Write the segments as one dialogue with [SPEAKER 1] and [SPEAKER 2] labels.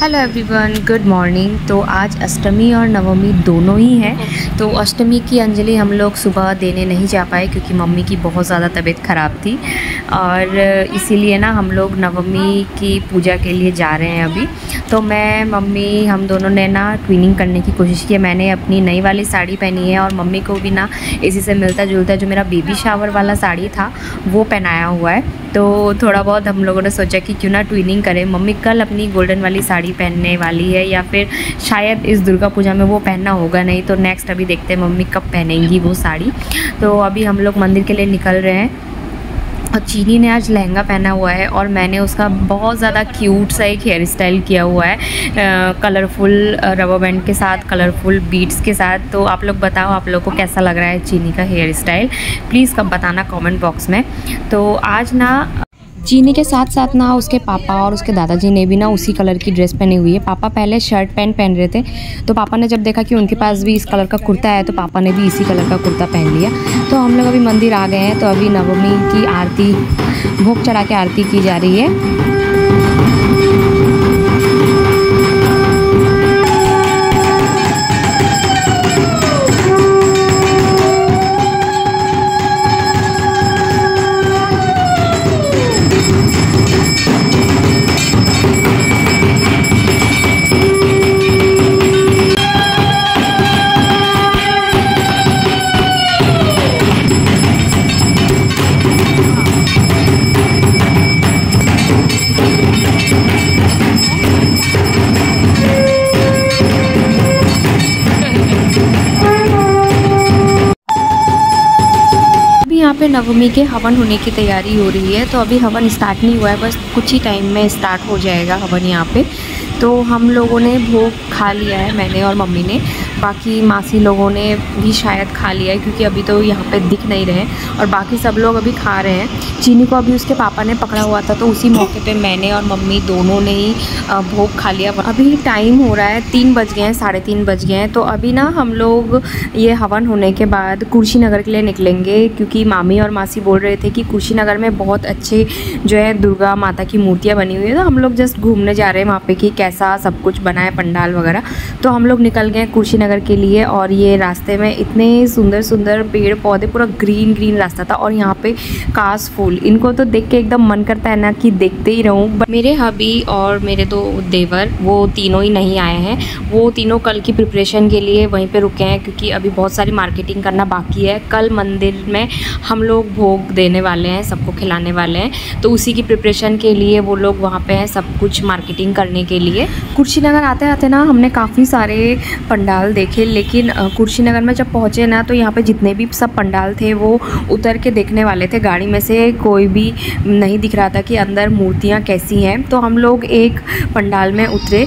[SPEAKER 1] Hello everyone good morning तो आज अष्टमी और नवमी दोनों ही हैं। तो अष्टमी की अंजलि हम लोग सुबह देने नहीं जा पाए क्योंकि मम्मी की बहुत ज़्यादा तबीयत ख़राब थी। और इसीलिए ना हम लोग नवमी की पूजा के लिए जा रहे हैं अभी। तो मैं, मम्मी, हम दोनों ने ना ट्विनिंग करने की कोशिश की मैंने अपनी नई वाली साड़ी पहनी है और मम्मी को भी ना इसी से मिलता जुलता जो मेरा बेबी शावर वाला साड़ी था, वो पहनाया हुआ है। तो थोड़ा बहुत हम लोगों ने सोचा कि क्यों ना ट्विनिंग करें। मम्मी कल अपनी गोल्डन वाली साड़ी पहनने वाली है या फिर शायद इस दुर्गा पूजा में वो पहनना होगा नहीं तो नेक्स्ट अभी देखते हैं मम्मी कब पहनेंगी वो साड़ी। तो अभी हम लोग मंदिर के लिए निकल रहे हैं। और चीनी ने आज लहंगा पहना हुआ है और मैंने उसका बहुत ज़्यादा क्यूट सा एक हेयर स्टाइल किया हुआ है कलरफुल रबर बैंड के साथ कलरफुल बीट्स के साथ। तो आप लोग बताओ, आप लोग को कैसा लग रहा है चीनी का हेयर स्टाइल प्लीज़ कब बताना कमेंट बॉक्स में। तो आज ना चीनी के साथ साथ ना उसके पापा और उसके दादाजी ने भी ना उसी कलर की ड्रेस पहनी हुई है। पापा पहले शर्ट पैंट पहन रहे थे तो पापा ने जब देखा कि उनके पास भी इस कलर का कुर्ता है तो पापा ने भी इसी कलर का कुर्ता पहन लिया। तो हम लोग अभी मंदिर आ गए हैं तो अभी नवमी की आरती, भोग चढ़ा के आरती की जा रही है। यहाँ पे नवमी के हवन होने की तैयारी हो रही है तो अभी हवन स्टार्ट नहीं हुआ है, बस कुछ ही टाइम में स्टार्ट हो जाएगा हवन यहाँ पे। तो हम लोगों ने भोग खा लिया है, मैंने और मम्मी ने। बाकी मासी लोगों ने भी शायद खा लिया है, क्योंकि अभी तो यहाँ पे दिख नहीं रहे और बाकी सब लोग अभी खा रहे हैं। चीनी को अभी उसके पापा ने पकड़ा हुआ था तो उसी मौके पे मैंने और मम्मी दोनों ने ही भोग खा लिया। अभी टाइम हो रहा है, तीन बज गए हैं, साढ़े तीन बज गए हैं। तो अभी ना हम लोग ये हवन होने के बाद कुर्शीनगर के लिए निकलेंगे, क्योंकि मामी और मासी बोल रहे थे कि कुर्शीनगर में बहुत अच्छे जो है दुर्गा माता की मूर्तियाँ बनी हुई है। तो हम लोग जस्ट घूमने जा रहे हैं वहाँ पर कि कैसा सब कुछ बना है, पंडाल वगैरह। तो हम लोग निकल गए कुर्शीनगर के लिए और ये रास्ते में इतने सुंदर सुंदर पेड़ पौधे पूरा ग्रीन ग्रीन रास्ता था और यहाँ पे कास फूल। इनको तो देख के एकदम मन करता है ना कि देखते ही रहूँ बट मेरे हबी और मेरे दो देवर, वो तीनों ही नहीं आए हैं। वो तीनों कल की प्रिपरेशन के लिए वहीं पर रुके हैं क्योंकि अभी बहुत सारी मार्केटिंग करना बाकी है। कल मंदिर में हम लोग भोग देने वाले हैं, सबको खिलाने वाले हैं। तो उसी की प्रिपरेशन के लिए वो लोग वहाँ पे हैं सब कुछ मार्केटिंग करने के लिए। कुर्शीनगर आते आते ना हमने काफ़ी सारे पंडाल देखे, लेकिन कुर्शीनगर में जब पहुँचे ना तो यहाँ पर जितने भी सब पंडाल थे, वो उतर के देखने वाले थे। गाड़ी में से कोई भी नहीं दिख रहा था कि अंदर मूर्तियाँ कैसी हैं। तो हम लोग एक पंडाल में उतरे।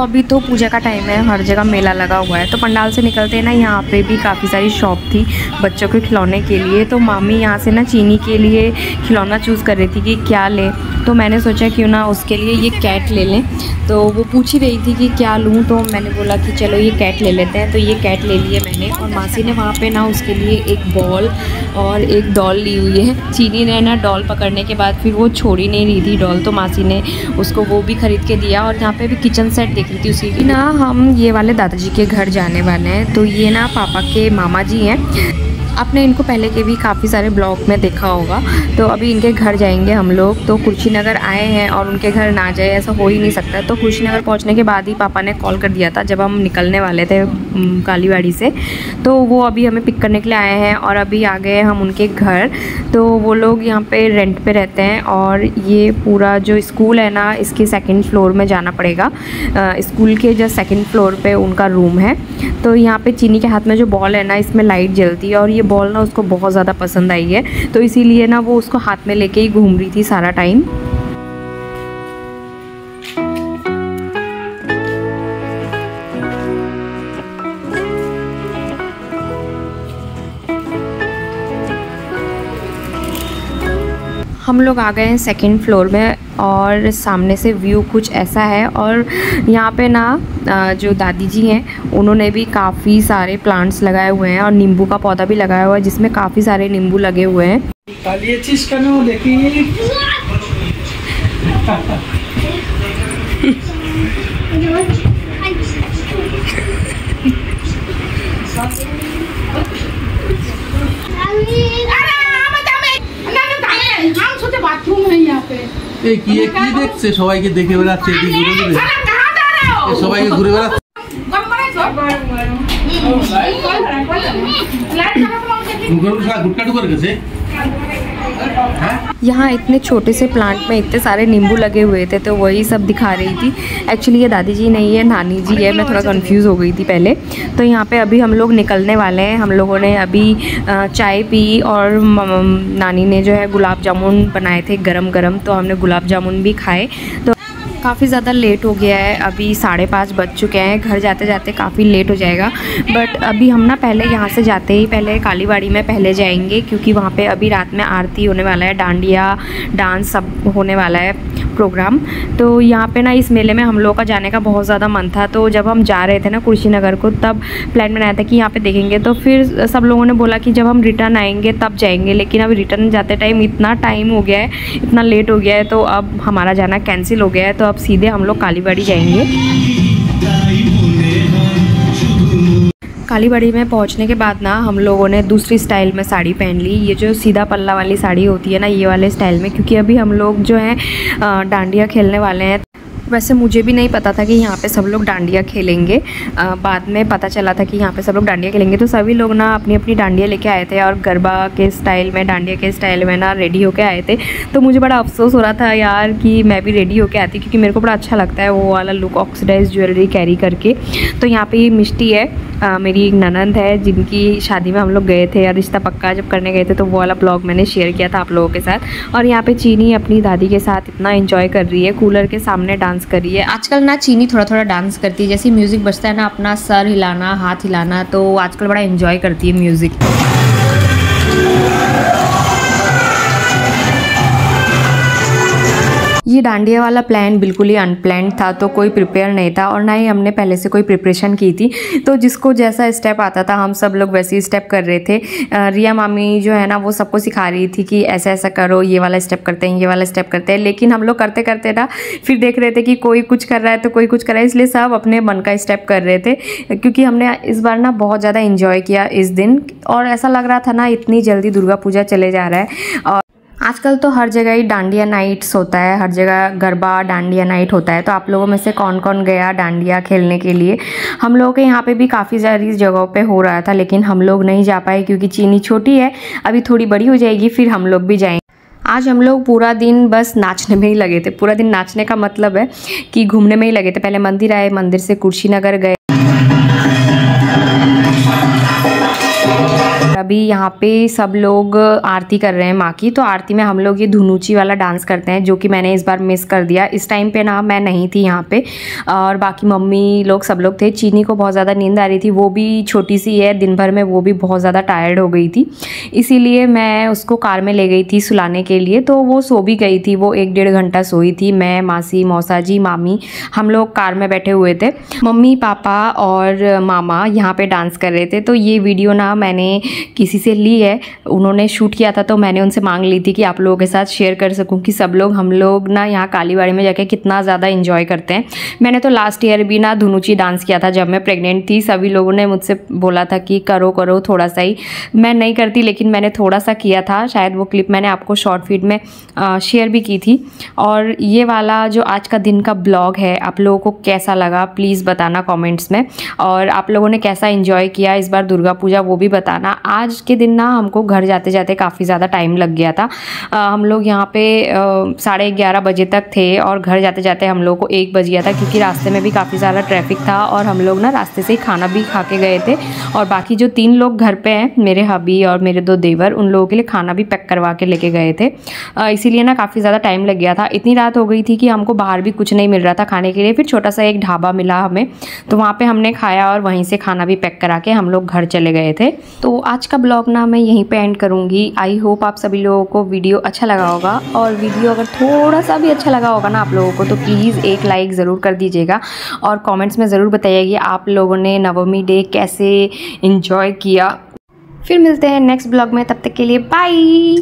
[SPEAKER 1] अभी तो पूजा का टाइम है, हर जगह मेला लगा हुआ है। तो पंडाल से निकलते हैं ना, यहाँ पे भी काफ़ी सारी शॉप थी बच्चों के खिलौने के लिए। तो मामी यहाँ से ना चीनी के लिए खिलौना चूज़ कर रही थी कि क्या ले। तो मैंने सोचा क्यों ना उसके लिए ये कैट ले लें। तो वो पूछ ही रही थी कि क्या लूँ तो मैंने बोला कि चलो ये कैट ले लेते हैं। तो ये कैट ले लिए मैंने और मासी ने वहाँ पे ना उसके लिए एक बॉल और एक डॉल ली हुई है। चीनी ने ना डॉल पकड़ने के बाद फिर वो छोड़ी नहीं रही थी डॉल तो मासी ने उसको वो भी ख़रीद के दिया और यहाँ पर भी किचन सेट देख रही थी उसी की। ना, हम ये वाले दादाजी के घर जाने वाले हैं। तो ये ना पापा के मामा जी हैं। आपने इनको पहले के भी काफ़ी सारे ब्लॉग में देखा होगा। तो अभी इनके घर जाएँगे हम लोग। तो कुर्शीनगर आए हैं और उनके घर ना जाए, ऐसा हो ही नहीं सकता। तो कुर्शीनगर पहुँचने के बाद ही पापा ने कॉल कर दिया था जब हम निकलने वाले थे कालीवाड़ी से। तो वो अभी हमें पिक करने के लिए आए हैं और अभी आ गए हम उनके घर। तो वो लोग यहाँ पे रेंट पे रहते हैं और ये पूरा जो स्कूल है ना, इसके सेकेंड फ्लोर में जाना पड़ेगा। स्कूल के जो सेकेंड फ्लोर पर उनका रूम है। तो यहाँ पर चीनी के हाथ में जो बॉल है ना, इसमें लाइट जलती है और ये बॉल ना उसको बहुत ज़्यादा पसंद आई है। तो इसीलिए ना वो उसको हाथ में लेके ही घूम रही थी सारा टाइम हम लोग आ गए हैं सेकेंड फ्लोर में और सामने से व्यू कुछ ऐसा है और यहाँ पे ना जो दादी जी हैं उन्होंने भी काफ़ी सारे प्लांट्स लगाए हुए हैं और नींबू का पौधा भी लगाया हुआ है जिसमें काफ़ी सारे नींबू लगे हुए हैं।
[SPEAKER 2] কি কি দেখছে? সবাইকে দেখে বেড়াচ্ছে ঘুরে ঘুরে সবাইকে ঘুরে বেড়াচ্ছে। গুটকা টুকার গেছে
[SPEAKER 1] यहाँ इतने छोटे से प्लांट में इतने सारे नींबू लगे हुए थे तो वही सब दिखा रही थी। एक्चुअली ये दादी जी नहीं है, नानी जी है, मैं थोड़ा कंफ्यूज हो गई थी पहले। तो यहाँ पे अभी हम लोग निकलने वाले हैं। हम लोगों ने अभी चाय पी और नानी ने जो है गुलाब जामुन बनाए थे गरम गरम तो हमने गुलाब जामुन भी खाए। तो काफ़ी ज़्यादा लेट हो गया है। अभी साढ़े पाँच बज चुके हैं। घर जाते जाते काफ़ी लेट हो जाएगा। बट अभी हम ना पहले यहाँ से जाते ही पहले कालीबाड़ी में पहले जाएँगे क्योंकि वहाँ पे अभी रात में आरती होने वाला है, डांडिया, डांस सब होने वाला है। प्रोग्राम तो यहाँ पे ना इस मेले में हम लोगों का जाने का बहुत ज़्यादा मन था। तो जब हम जा रहे थे ना कुर्शीनगर को, तब प्लान बनाया था कि यहाँ पे देखेंगे। तो फिर सब लोगों ने बोला कि जब हम रिटर्न आएँगे, तब जाएँगे। लेकिन अब रिटर्न जाते टाइम इतना टाइम हो गया है, इतना लेट हो गया है तो अब हमारा जाना कैंसिल हो गया है। तो अब सीधे हम लोग कालीबाड़ी जाएँगे। कालीबाड़ी में पहुँचने के बाद ना हम लोगों ने दूसरी स्टाइल में साड़ी पहन ली। ये जो सीधा पल्ला वाली साड़ी होती है ना ये वाले स्टाइल में क्योंकि अभी हम लोग जो है डांडिया खेलने वाले हैं। वैसे मुझे भी नहीं पता था कि यहाँ पे सब लोग डांडिया खेलेंगे। आ, बाद में पता चला था कि यहाँ पे सब लोग डांडिया खेलेंगे। तो सभी लोग ना अपनी अपनी डांडिया लेके आए थे और गरबा के स्टाइल में डांडिया के स्टाइल में ना रेडी होके आए थे। तो मुझे बड़ा अफसोस हो रहा था यार कि मैं भी रेडी होके आती क्योंकि मेरे को बड़ा अच्छा लगता है वो वाला लुक ऑक्सीडाइज ज्वेलरी कैरी करके। तो यहाँ पर ये मिष्टी है। आ, मेरी एक ननंद है जिनकी शादी में हम लोग गए थे या रिश्ता पक्का जब करने गए थे तो वो वाला ब्लॉग मैंने शेयर किया था आप लोगों के साथ। और यहाँ पे चीनी अपनी दादी के साथ इतना इन्जॉय कर रही है कूलर के सामने डांस कर रही है। आजकल ना चीनी थोड़ा थोड़ा डांस करती है जैसे म्यूज़िक बजता है ना अपना सर हिलाना हाथ हिलाना तो आजकल बड़ा इन्जॉय करती है म्यूज़िक ये डांडिया वाला प्लान बिल्कुल ही अनप्लान था तो कोई प्रिपेयर नहीं था और ना ही हमने पहले से कोई प्रिपरेशन की थी। तो जिसको जैसा स्टेप आता था, हम सब लोग वैसे ही स्टेप कर रहे थे। रिया मामी जो है ना, वो सबको सिखा रही थी कि ऐसा ऐसा करो, ये वाला स्टेप करते हैं, ये वाला स्टेप करते हैं। लेकिन हम लोग करते करते ना, फिर देख रहे थे कि कोई कुछ कर रहा है तो कोई कुछ कर रहा है, इसलिए सब अपने मन का स्टेप कर रहे थे। क्योंकि हमने इस बार ना बहुत ज़्यादा इन्जॉय किया इस दिन। और ऐसा लग रहा था ना, इतनी जल्दी दुर्गा पूजा चले जा रहा है। आजकल तो हर जगह ही डांडिया नाइट्स होता है, हर जगह गरबा, डांडिया नाइट होता है। तो आप लोगों में से कौन कौन गया डांडिया खेलने के लिए? हम लोगों के यहाँ पे भी काफ़ी सारी जगहों पे हो रहा था, लेकिन हम लोग नहीं जा पाए क्योंकि चीनी छोटी है। अभी थोड़ी बड़ी हो जाएगी, फिर हम लोग भी जाएँगे आज हम लोग पूरा दिन बस नाचने में ही लगे थे। पूरा दिन नाचने का मतलब है कि घूमने में ही लगे थे। पहले मंदिर आए, मंदिर से कुर्शीनगर गए। अभी यहाँ पे सब लोग आरती कर रहे हैं माँ की तो आरती में हम लोग ये धुनुची वाला डांस करते हैं, जो कि मैंने इस बार मिस कर दिया। इस टाइम पे ना मैं नहीं थी यहाँ पे, और बाकी मम्मी लोग सब लोग थे। चीनी को बहुत ज़्यादा नींद आ रही थी, वो भी छोटी सी है, दिन भर में वो भी बहुत ज़्यादा टायर्ड हो गई थी। इसीलिए मैं उसको कार में ले गई थी सुलाने के लिए तो वो सो भी गई थी, वो एक डेढ़ घंटा सोई थी। मैं, मासी, मौसा जी, मामी, हम लोग कार में बैठे हुए थे। मम्मी, पापा और मामा यहाँ पर डांस कर रहे थे तो ये वीडियो ना मैंने किसी से ली है, उन्होंने शूट किया था तो मैंने उनसे मांग ली थी कि आप लोगों के साथ शेयर कर सकूँ कि सब लोग, हम लोग ना यहाँ कालीबाड़ी में जाके कितना ज़्यादा इन्जॉय करते हैं। मैंने तो लास्ट ईयर भी ना धुनुची डांस किया था जब मैं प्रेग्नेंट थी, सभी लोगों ने मुझसे बोला था कि करो करो, थोड़ा सा ही। मैं नहीं करती, लेकिन मैंने थोड़ा सा किया था, शायद वो क्लिप मैंने आपको शॉर्ट फ़ीड में शेयर भी की थी। और ये वाला जो आज का दिन का ब्लॉग है, आप लोगों को कैसा लगा प्लीज़ बताना कॉमेंट्स में। और आप लोगों ने कैसा इन्जॉय किया, इस बार दुर्गा पूजा वो भी बताना। आज के दिन ना हमको घर जाते जाते काफ़ी ज़्यादा टाइम लग गया था। आ, हम लोग यहाँ पे साढ़े ग्यारह बजे तक थे और घर जाते जाते हम लोग को एक बज गया था क्योंकि रास्ते में भी काफ़ी ज़्यादा ट्रैफ़िक था और हम लोग ना रास्ते से ही खाना भी खा के गए थे। और बाकी जो तीन लोग घर पे हैं मेरे हबी और मेरे दो देवर उन लोगों के लिए खाना भी पैक करवा के लेके गए थे। इसीलिए ना काफ़ी ज़्यादा टाइम लग गया था। इतनी रात हो गई थी कि हमको बाहर भी कुछ नहीं मिल रहा था खाने के लिए। फिर छोटा सा एक ढाबा मिला हमें तो वहाँ पर हमने खाया और वहीं से खाना भी पैक करा के हम लोग घर चले गए थे। तो आज का ब्लॉग ना मैं यहीं पे एंड करूँगी। आई होप आप सभी लोगों को वीडियो अच्छा लगा होगा। और वीडियो अगर थोड़ा सा भी अच्छा लगा होगा ना आप लोगों को तो प्लीज़ एक लाइक ज़रूर कर दीजिएगा। और कमेंट्स में ज़रूर बताइएगी आप लोगों ने नवमी डे कैसे इन्जॉय किया। फिर मिलते हैं नेक्स्ट ब्लॉग में, तब तक के लिए बाय